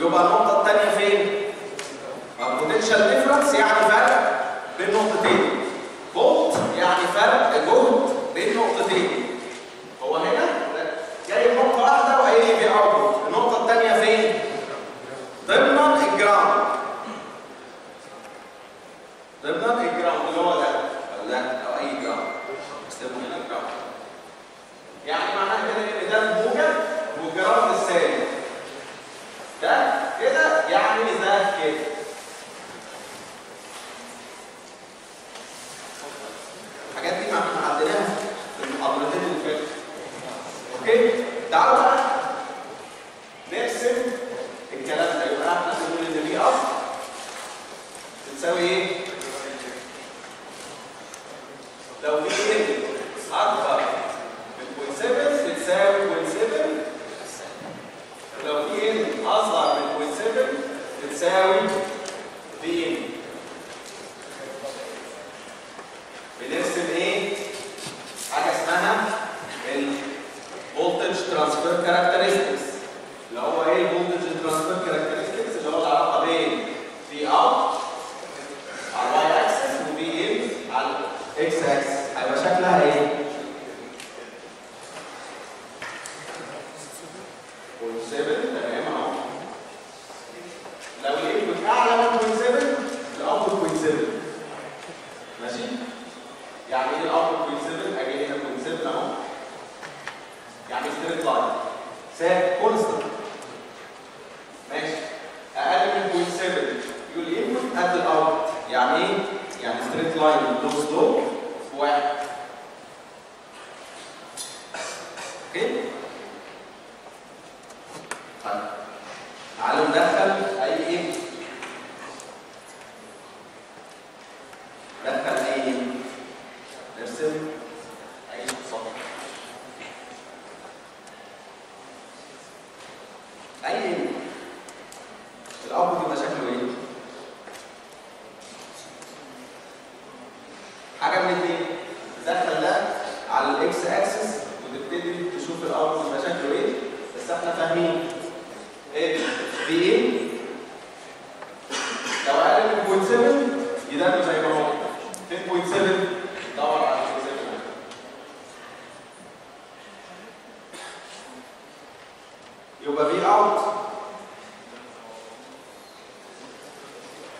يبقى النقطة الثانية فين؟ ال potential difference يعني فرق بين نقطتين فولت يعني فرق جهد بين نقطتين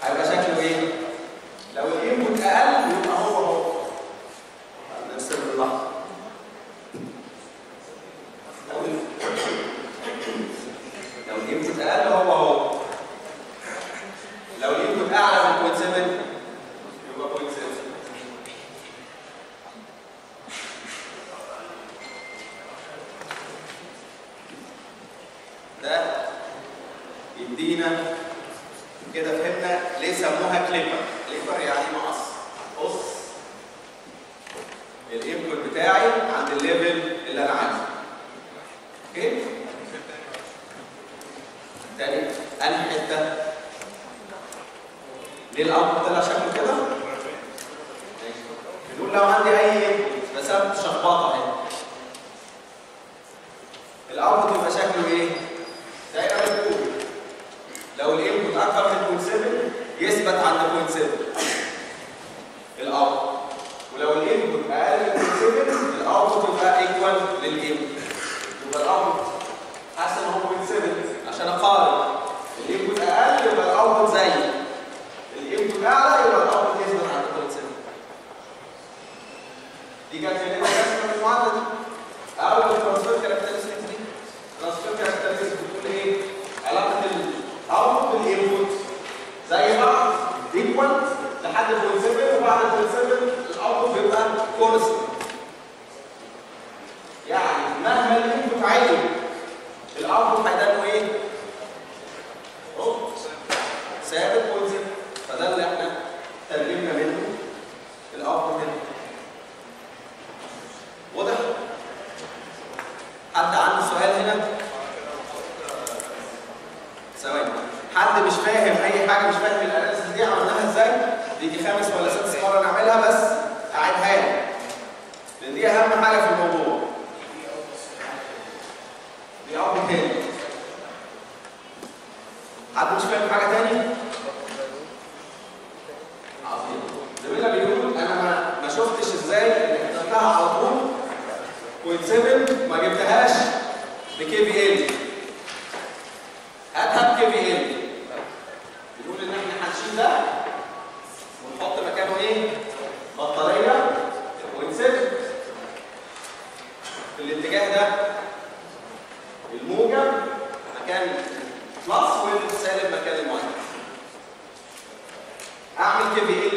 هيبقى شكله اعمل كي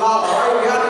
المفروض يطلعوا قريب يعني الاوتبوت يبقى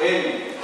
كده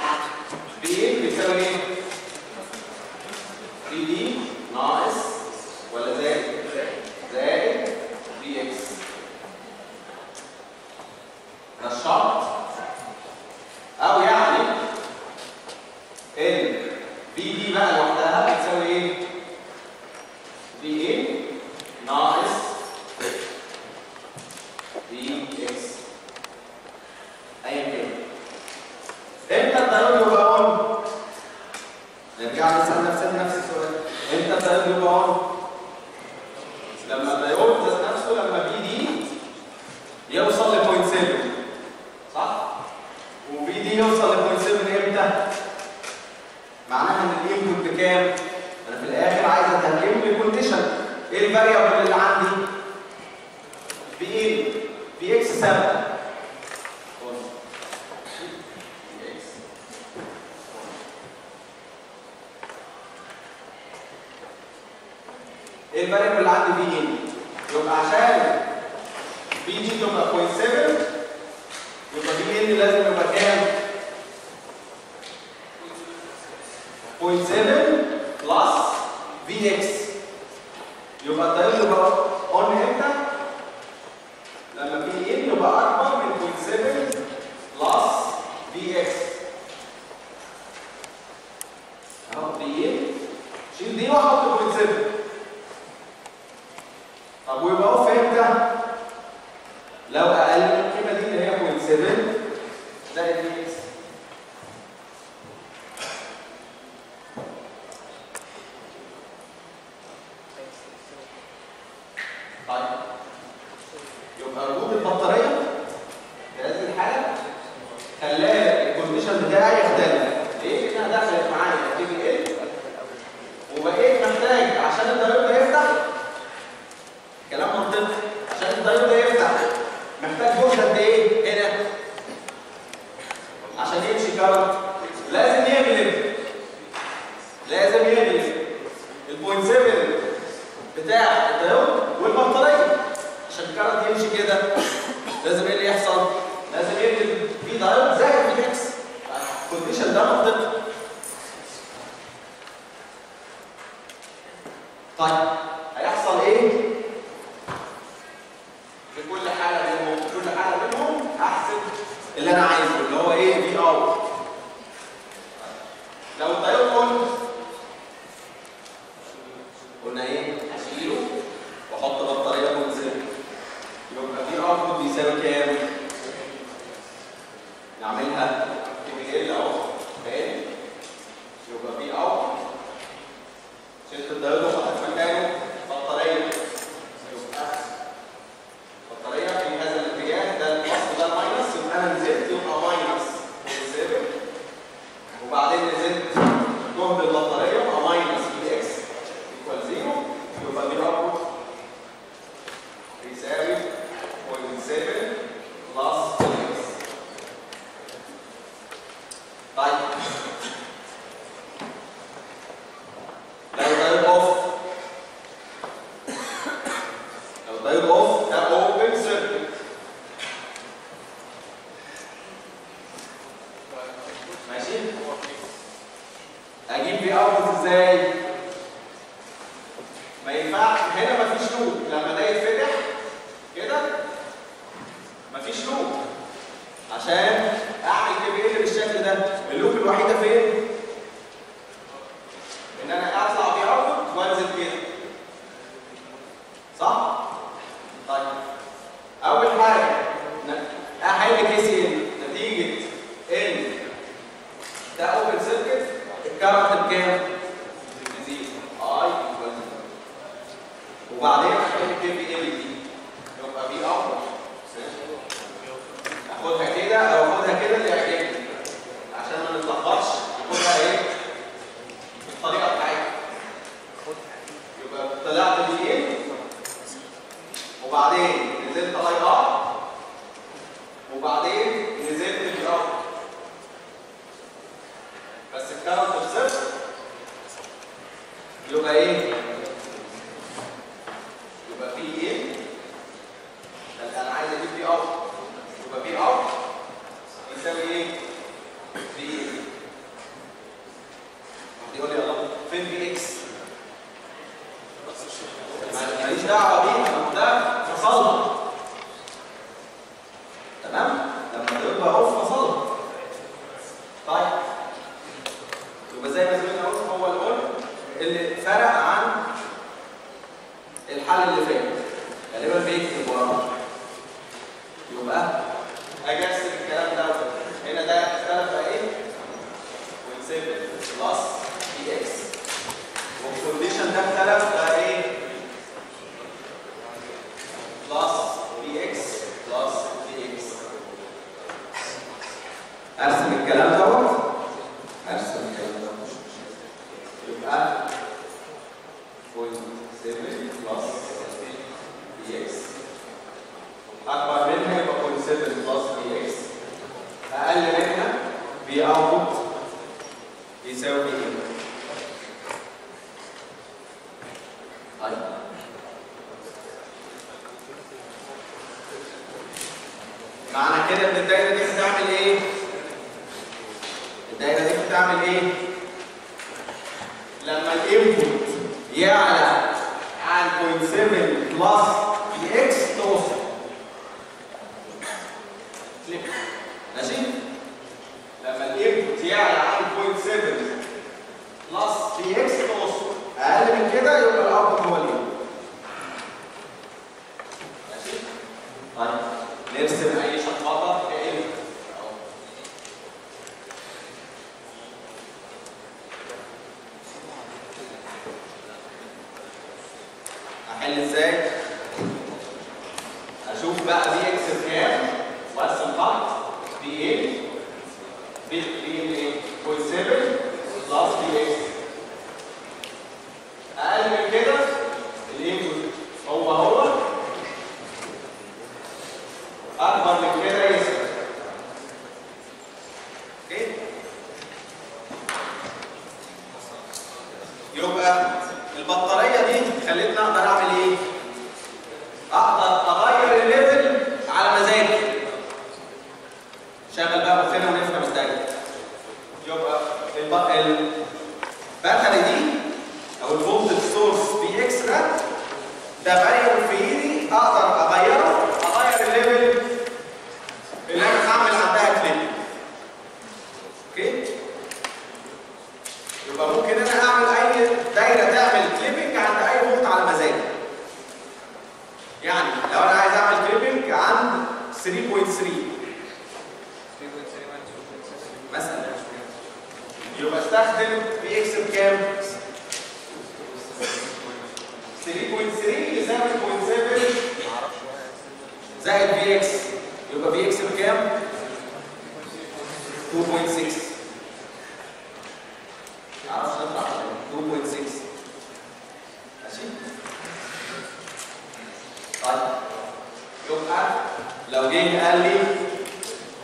جه قال لي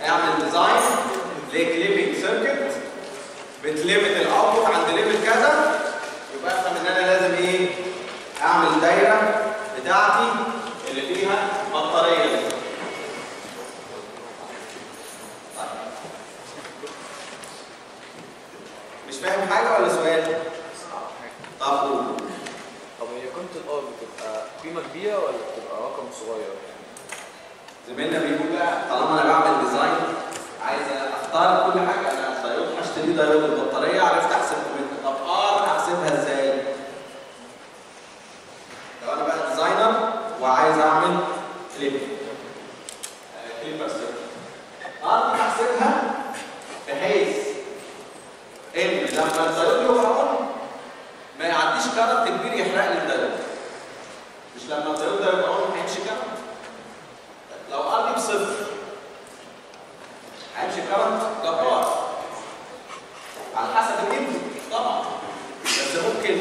اعمل design ل clipping circuit بت limit ال output عند level كذا يبقى أفهم إن أنا لازم إيه أعمل دايرة بتاعتي اللي فيها بطارية دي. مش فاهم حاجة ولا سؤال؟ طب قول طب هي قيمة ال R بتبقى قيمة كبيرة ولا بتبقى رقم صغير؟ زميلنا بيقول بقى طالما أنا بعمل design عايز أختار كل حاجة أنا دايود هشتري دايود البطارية عرفت احسب طب R احسبها إزاي؟ لو أنا بقى designer وعايز أعمل كليب آه، كليب بس. R احسبها بحيث إن لما ال diode on ما يعديش current كبير يحرق لي الدايود مش لما الدايود ده on هيمشي current لو R دي بصفر هيمشي current جبار على حسب ال input طبعا بس ممكن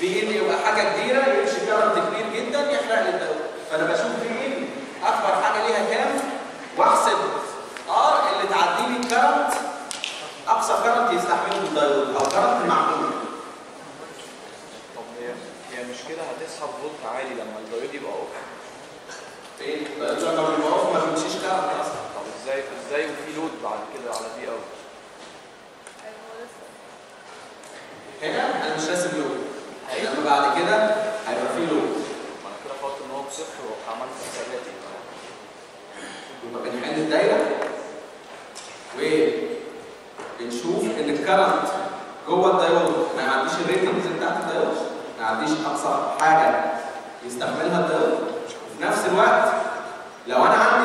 V in يبقى حاجة كبيره يمشي current كبير جدا يحرق لي الدواء فانا بشوف V in اكبر حاجة ليها كام واحسب R اللي تعدي لي ال current اقصى current يستحمله الدايود أو معقول طب هي هي مش كده هتسحب فولت عالي لما الدايود يبقى off؟ فين الدايود لما بيبقى off ما بيمشيش current أصلا. طب إزاي إزاي وفي load بعد كده على V out؟ هنا أنا مش راسم load. لما بعد كده هيبقى في load. أنا كده فرضت إن هو بصفر وعملت حساباتي يبقى بنحل الدايرة وبنشوف إن ال current جوه الدايود ما يعديش ال ratings بتاعت الدايود ما يعديش أقصى حاجة يستحملها الدايود وفي نفس الوقت لو أنا عندي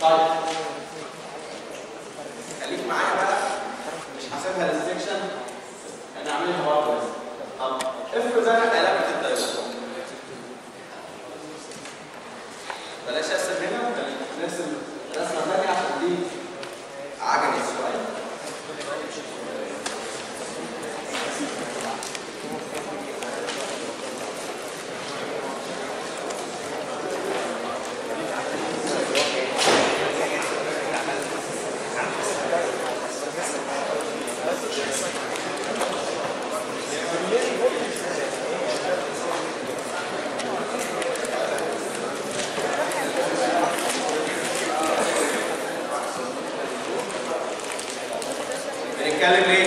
طيب. خليك معايا بقى. مش حاسبها للسكشن أنا عاملها برضه. ya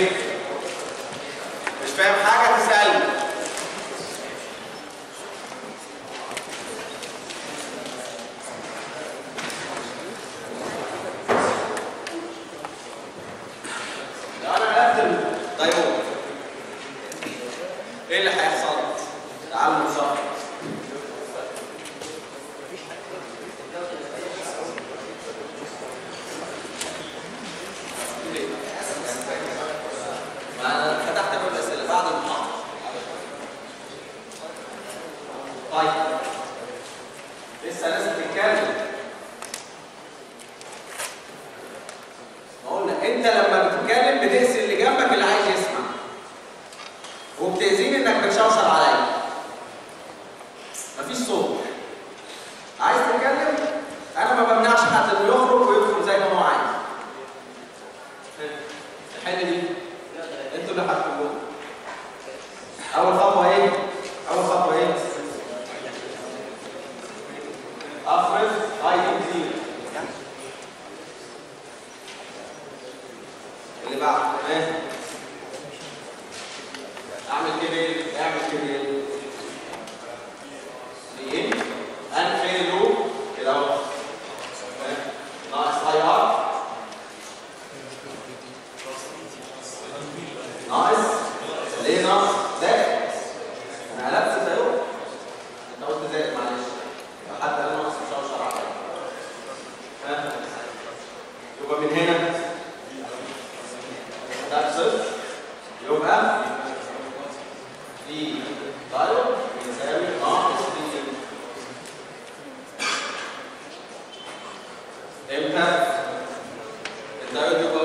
الدايركت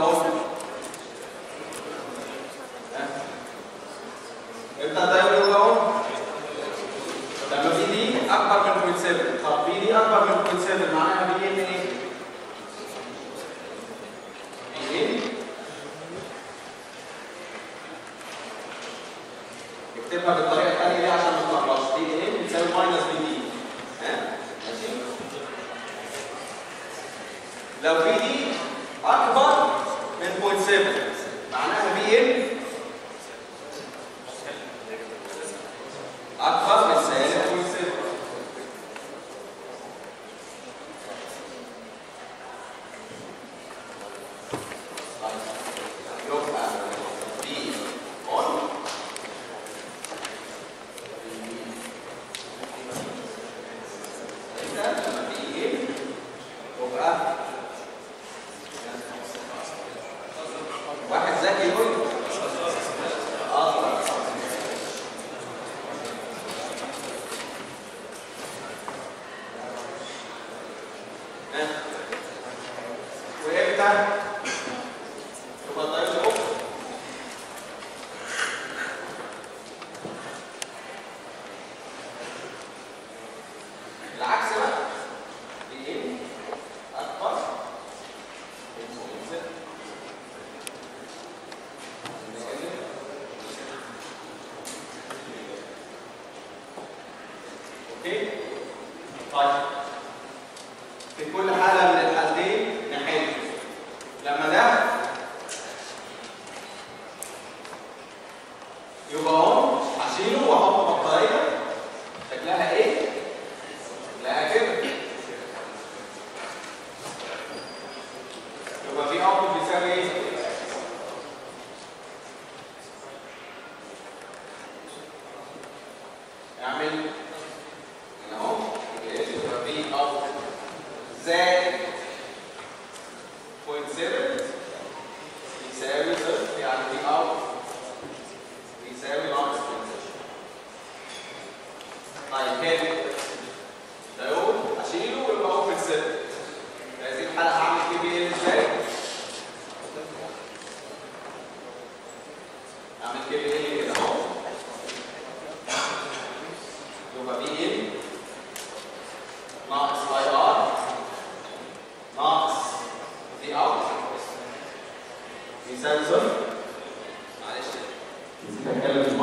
نسيت V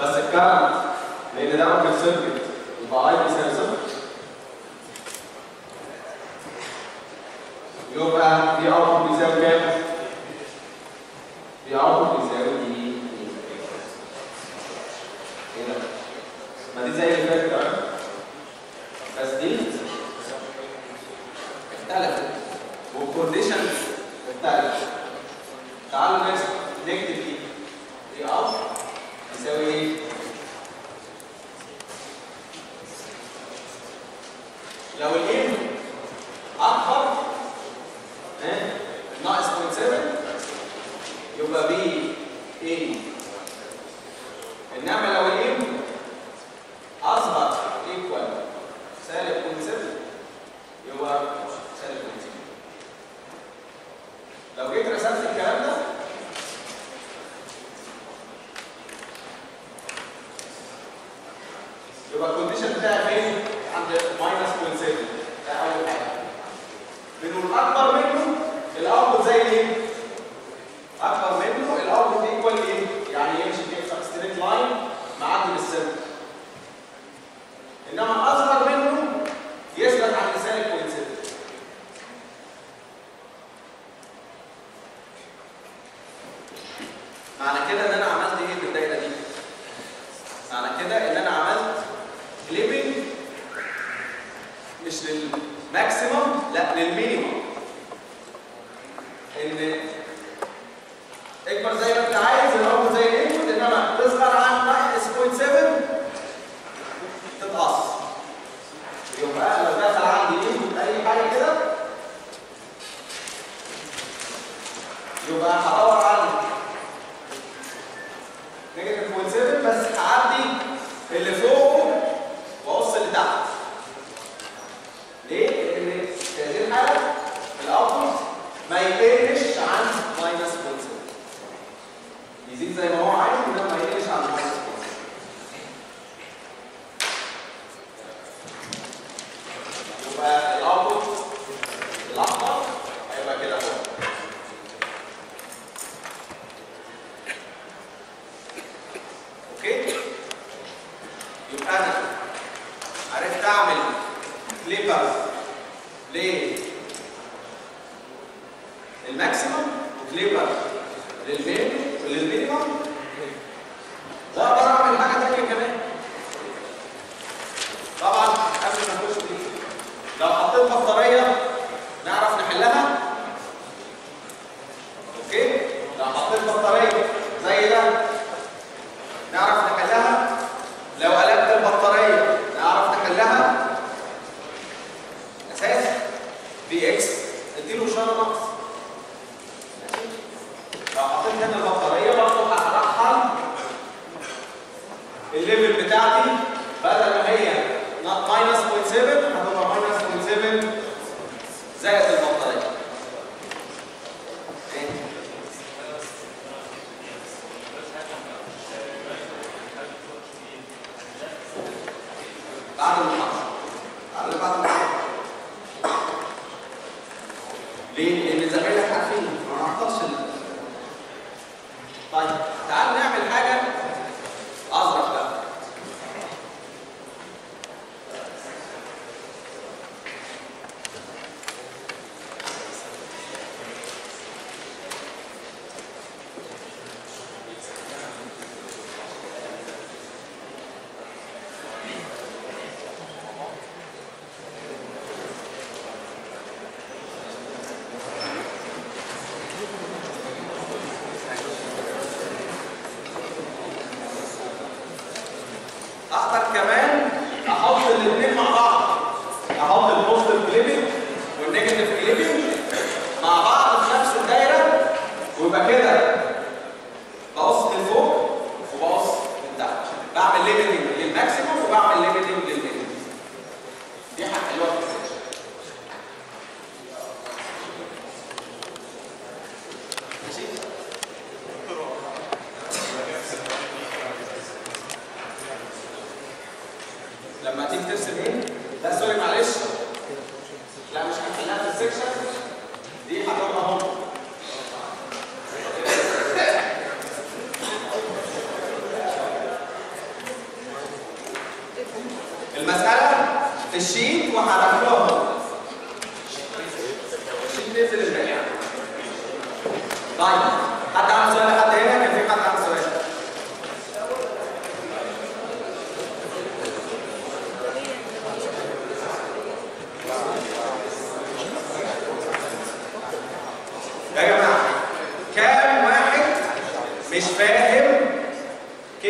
بس ال current لأن ده open circuit يبقى I بيساوي صفر يبقى V output بيساوي كام؟ V output بيساوي V كده ما دي زي اللي فاتت بس دي اختلفت والكونديشنز اختلفت تعالوا نكسب نكتب إيه؟ دي ار يساوي إيه؟ لو الايه अकबर में Salah. little bit.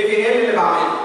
كي في ال اللي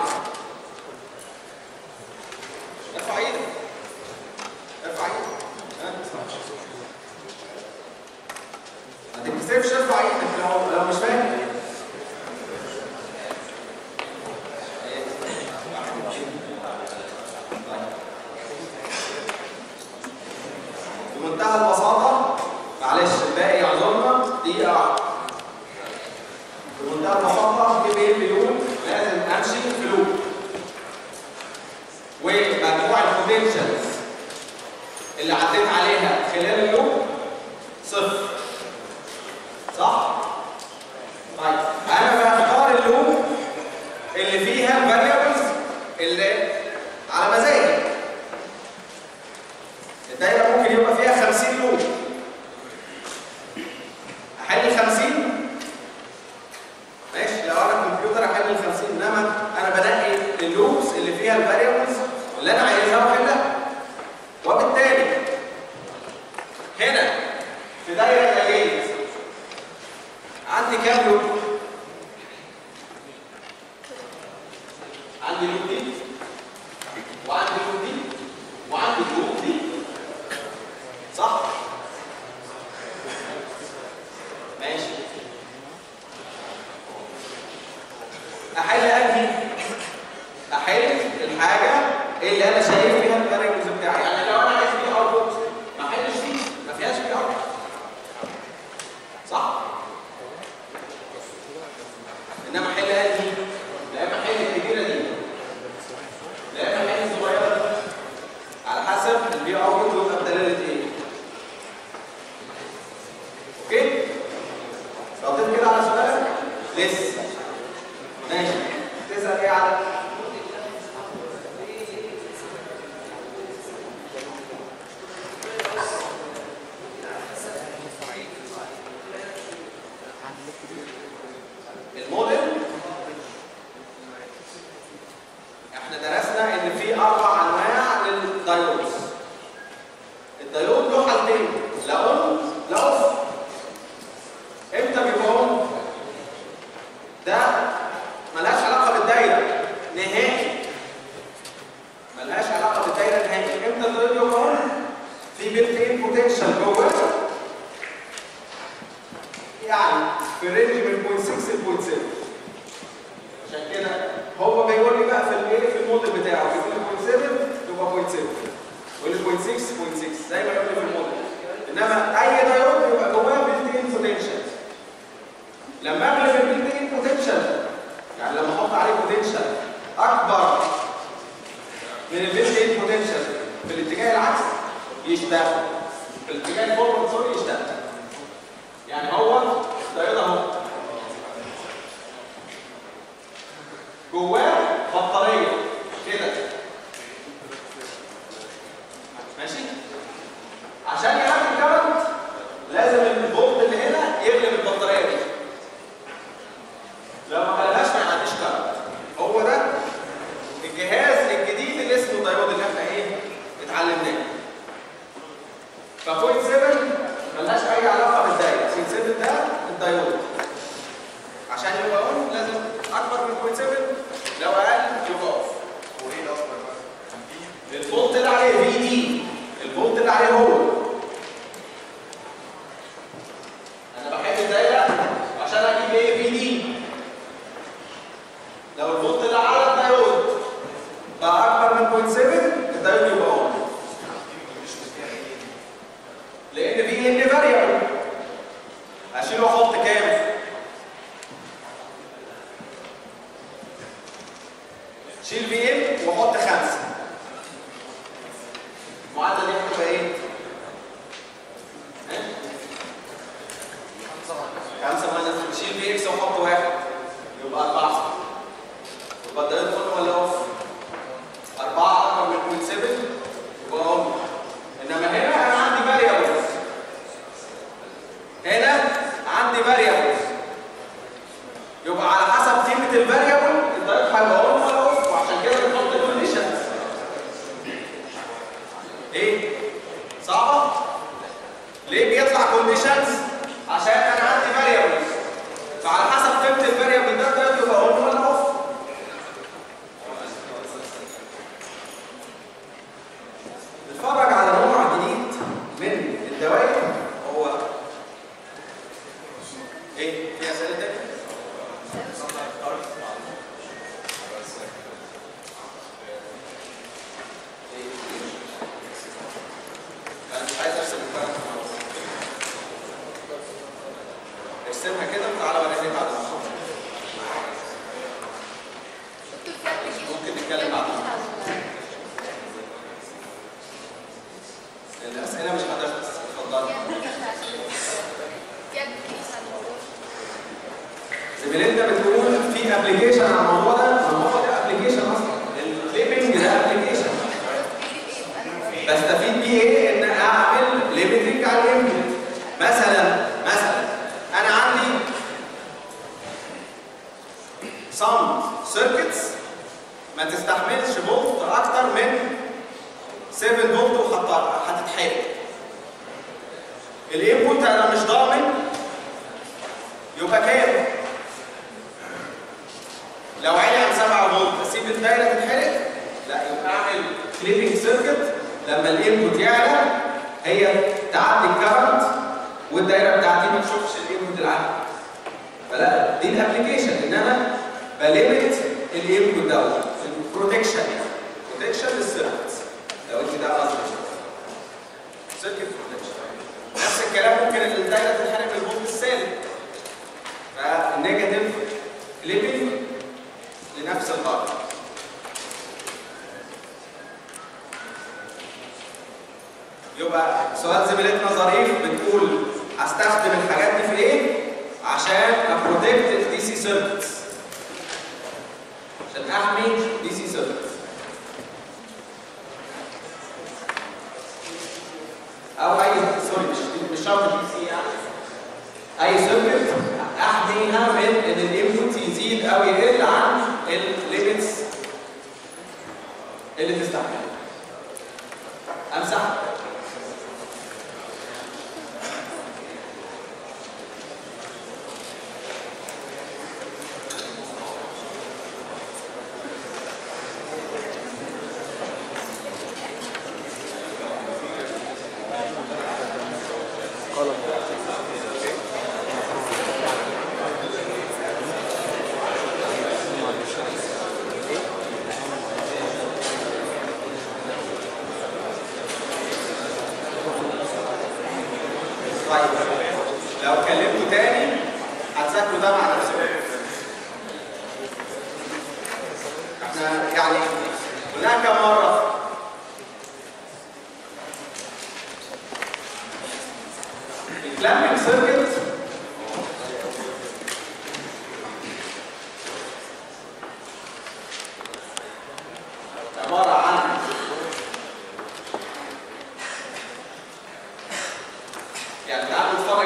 الاسئله مش هتخلص اتفضلي زميلتنا بتقول في application على الموضوع ده application أصلا ال clipping ده application بستفيد بيه إيه ان اعمل limiting على ال input مثلا مثلا أنا عندي some circuits ما تستحملش فولت أكتر من 7 فولت وحط- هتتحرق ال input أنا مش ضامن يبقى كام لو عالي عن 7 فولت اسيب الدايره تتحرق لا يبقى اعمل clipping circuit لما ال input يعلى هي تعدي ال current والدايرة بتاعتي ما تشوفش ال input العالي فلا دي ال application ان أنا ب limit ال input دوت ال protection يعني. protection لل circuit لو أنت ده قصدك circuit protection نفس الكلام ممكن الدايره تتحرق بالفولت السالب. فال negative clipping لنفس الغرض يبقى سؤال زميلتنا ظريف بتقول هستخدم الحاجات دي في إيه؟ عشان ا protect ال DC circuits عشان أحمي DC circuits أو أي sorry مش مش شرط DC يعني. أي circuit أحميها من إن ال input يزيد أو يقل عن ال limits اللي تستحملها امسح طيب لو كلمته تاني هتذاكروا ده مع نفسكم إحنا يعني قلناها كم مره ال clamping circuit عباره عن يعني تعالوا نتفرج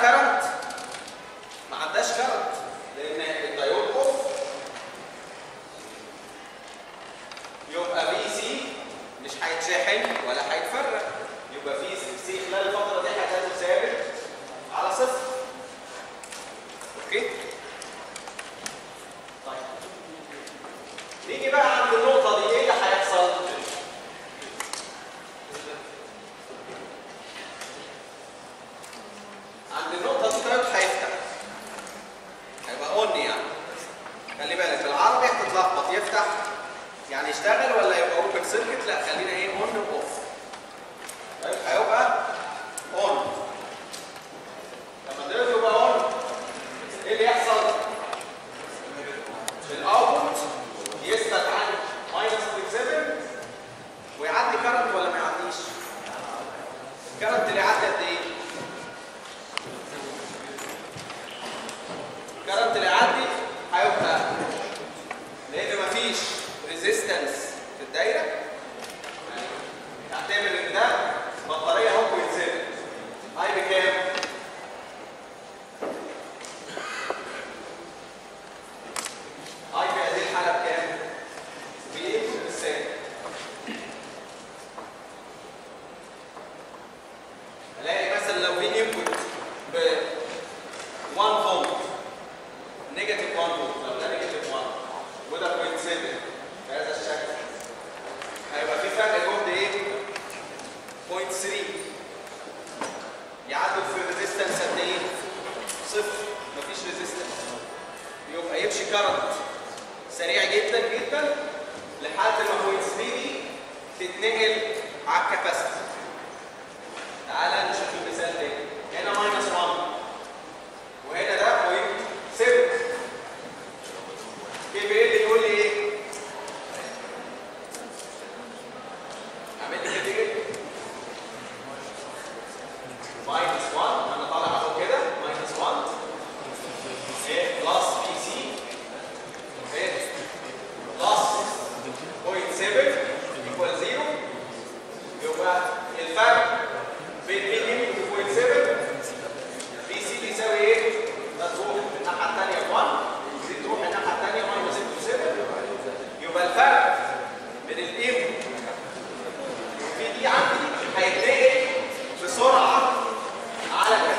atacaram é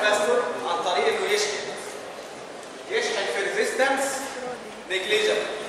على ال capacitor عن طريق إنه يشحن. يشحن في resistance negligible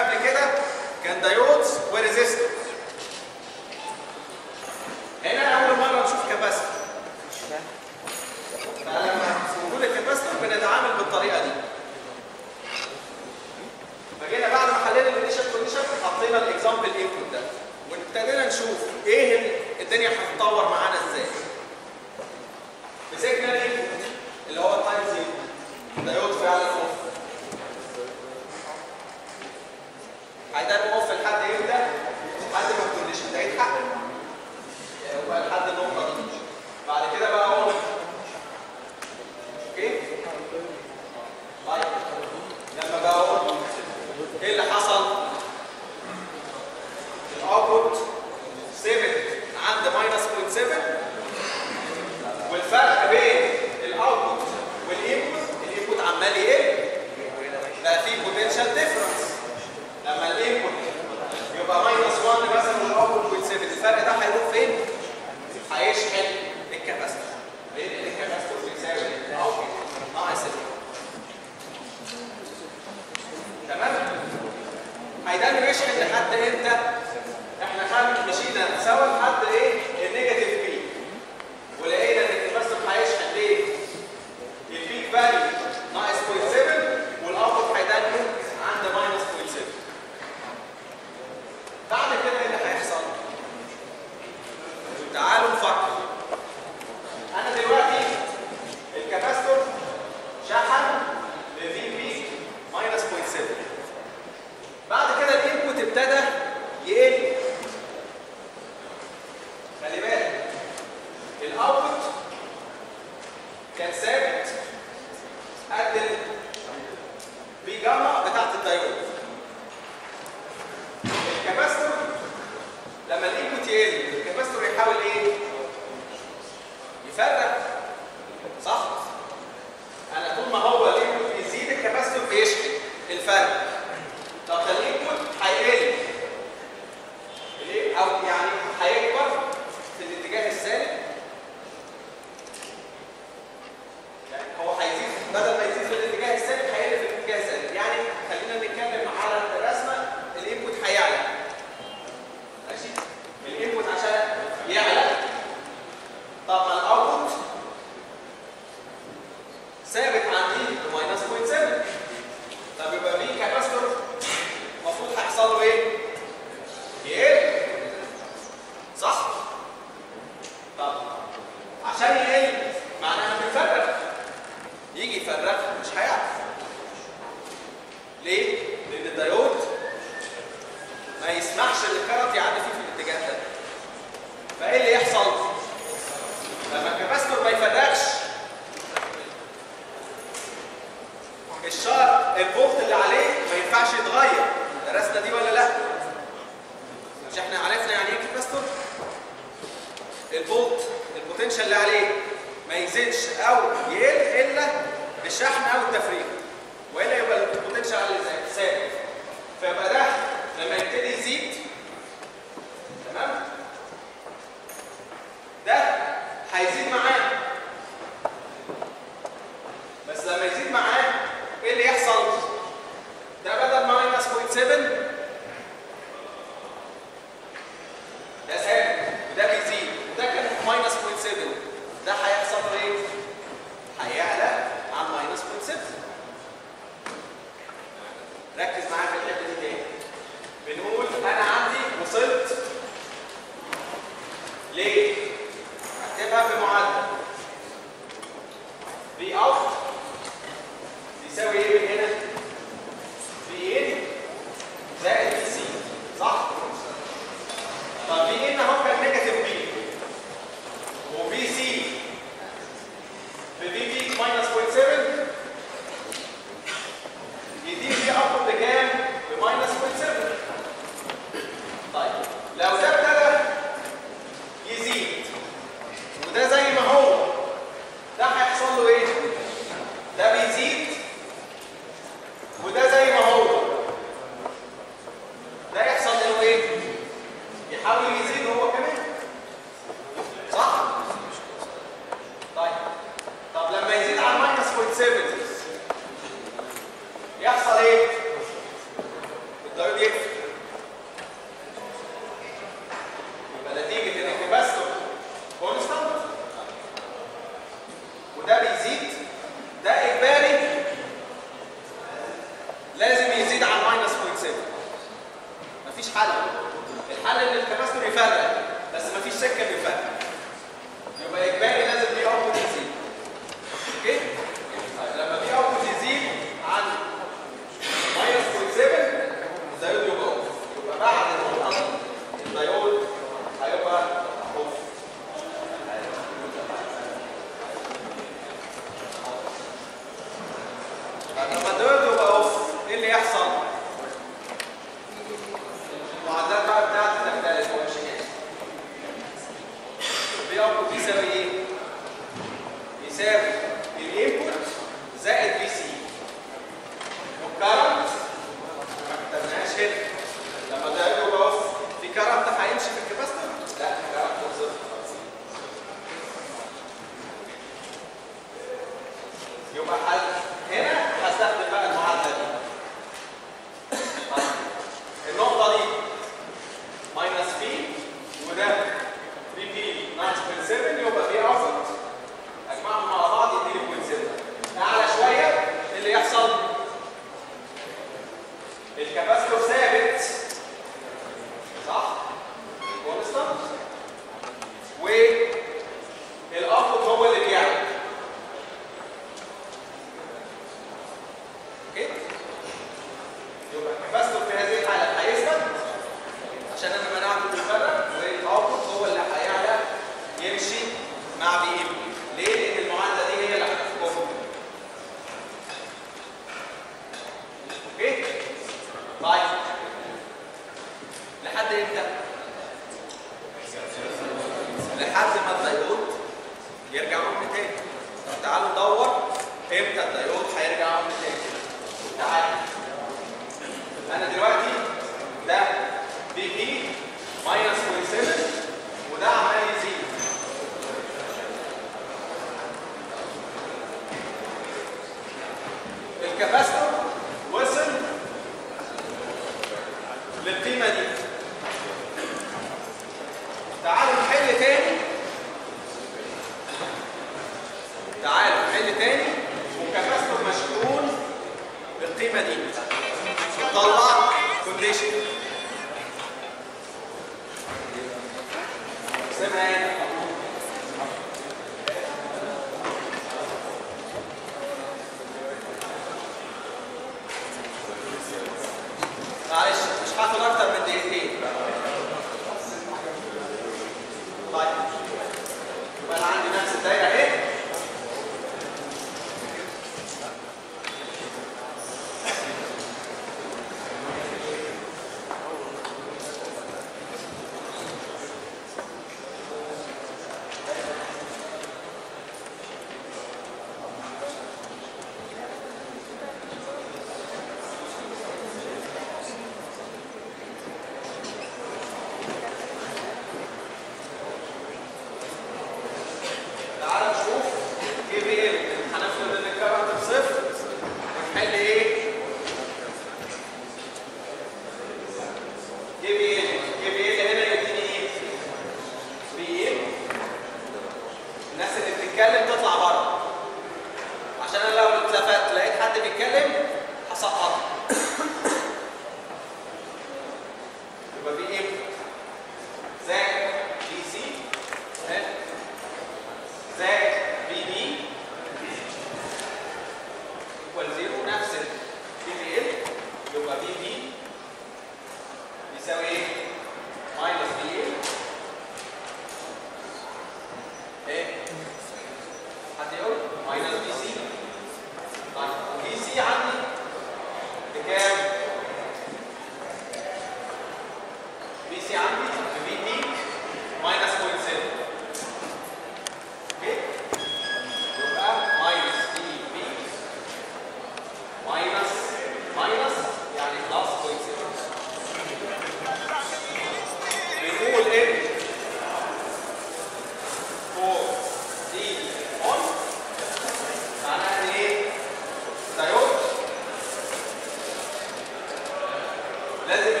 لازم